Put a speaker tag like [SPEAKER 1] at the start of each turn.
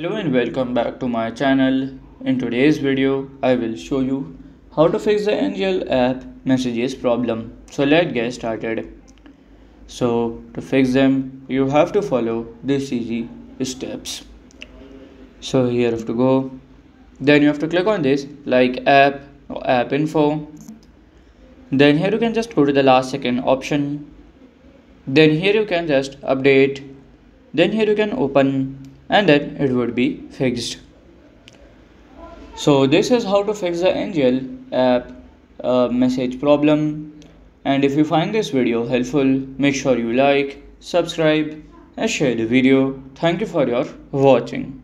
[SPEAKER 1] Hello and welcome back to my channel. In today's video, I will show you how to fix the NGL app messages problem. So let's get started. So to fix them, you have to follow these easy steps. So here you have to go. Then you have to click on this like app or app info. Then here you can just go to the last second option. Then here you can just update. Then here you can open and then it would be fixed. So this is how to fix the NGL app uh, message problem. And if you find this video helpful make sure you like subscribe and share the video. Thank you for your watching